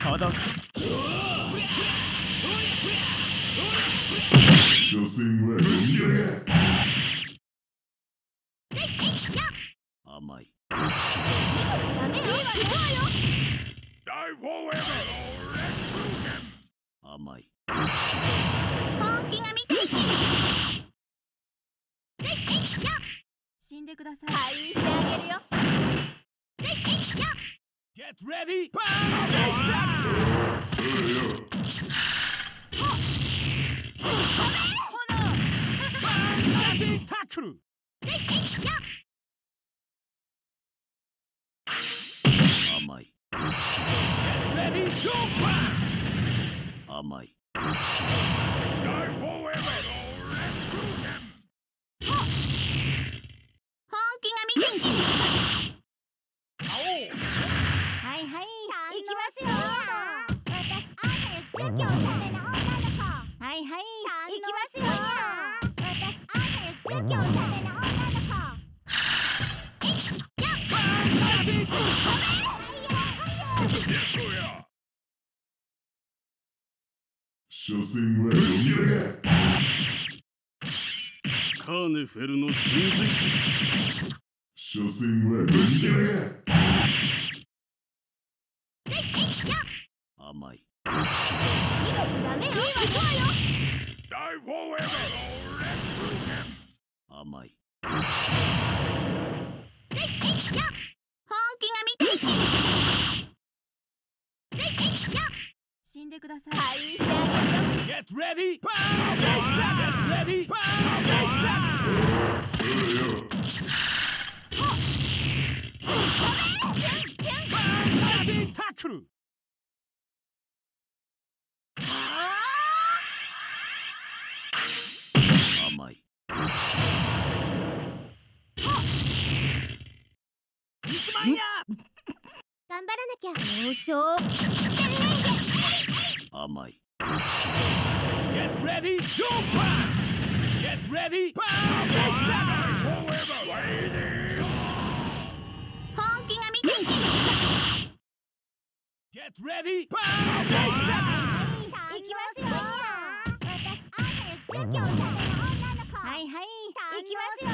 ただ所詮は死んだ甘い。ダメよ Die forever! Let's 甘い。本気が見て死んでください。退院してあげるよ Get ready! タックル甘い Get ready! Go! 甘んたの儒教者めの女の子はいはい行きますよ私あんたの儒教者めの女の子所詮は死んだカーネフェルの真髄所詮は死んだ甘い甘い。本気が見て死んでください。退院してあげるよ Get ready! Get ready! タックル甘い頑張らなきゃ優勝甘い Get ready! Go! Get ready! Forever! Lady! 本気が見て Get ready! 行きますよ私あんたの儒教者めの女の子はいはい行きますよ。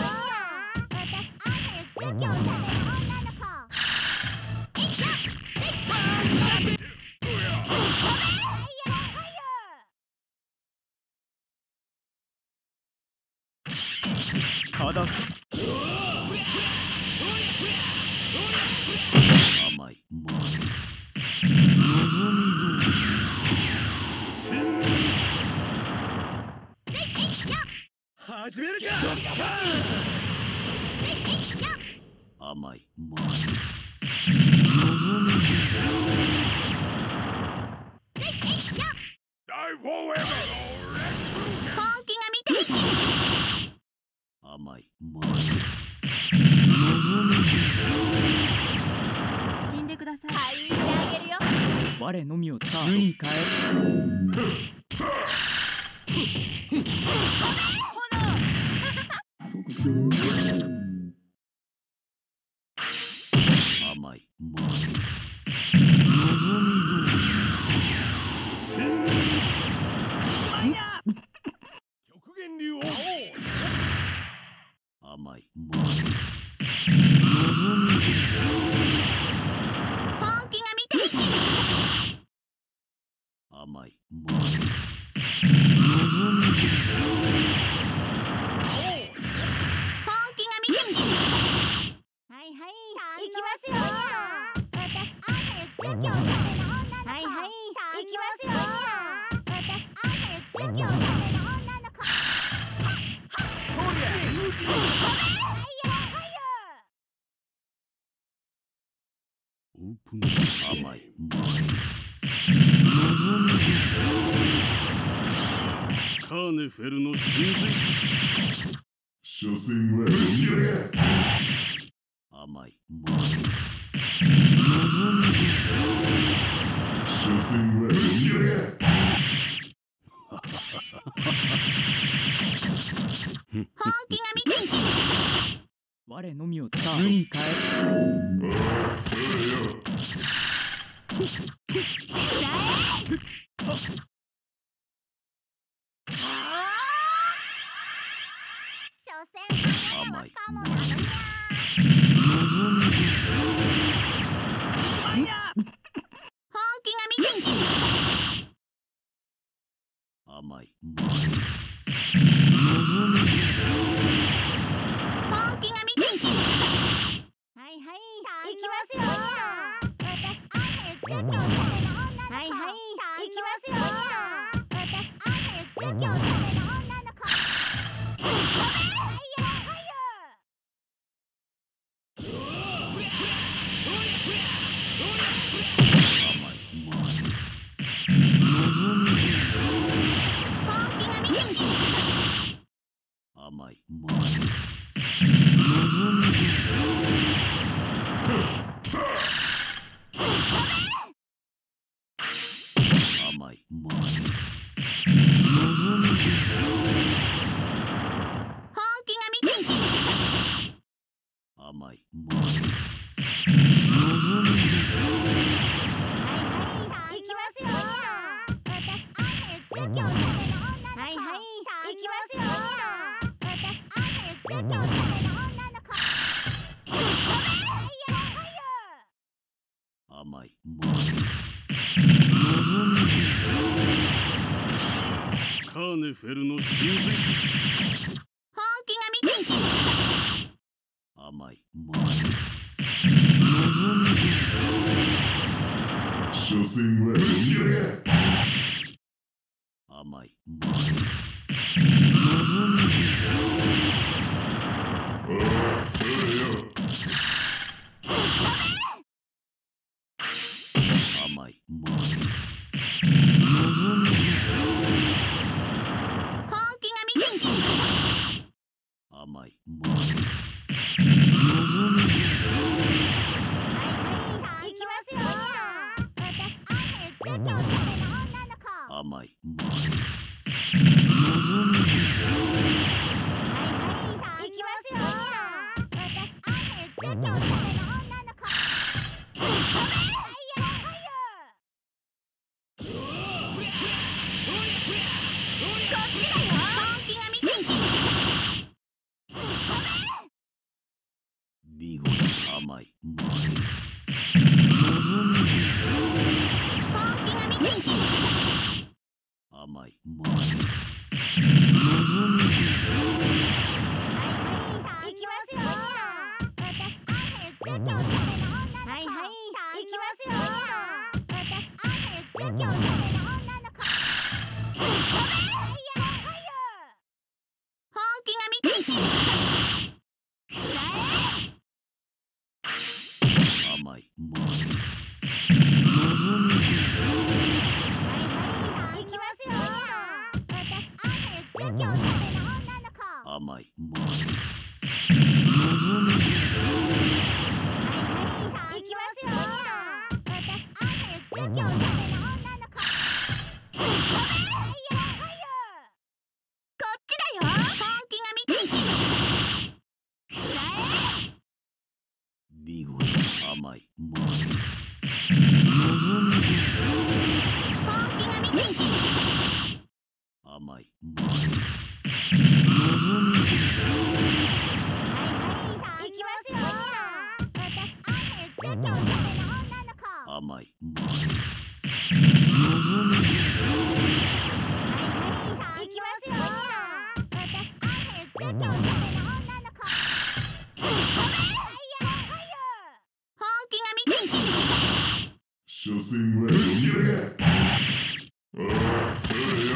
私あんたの儒教者めの女の子ただ甘いまい始めるか！甘い。まい Die forever! 本気が見て甘い。まい死んでください。してあげるよ。我のみを無に変え甘い。まい。極限流を甘い。まオープン甘い。まい。カーネフェルの真髄所詮は死んだ甘い。まい。所詮は死んだ本気が見て我のみを無に変え本気が見てん甘い。甘い本気が見てん甘いいはいますよ私あめっちゃ今日ための。女の子はいはい行きますよ私あめっちゃ今日ための女の子はいよはいよ甘いーネフェルの真髄本気が見てん甘い所詮は虫だが甘い。あ子甘い。はいはますよ私あめっちゃ今日ための女の子はいよはいよこっちだよ本気が見事甘い。甘いますよ私あめっちゃ今日ための女の子はいはい行きますよ私あ。めっちゃ今日ための女の子はいよはいよ本気が見てん甘い Thank you. same way. Who's shooting at? Uh, hurry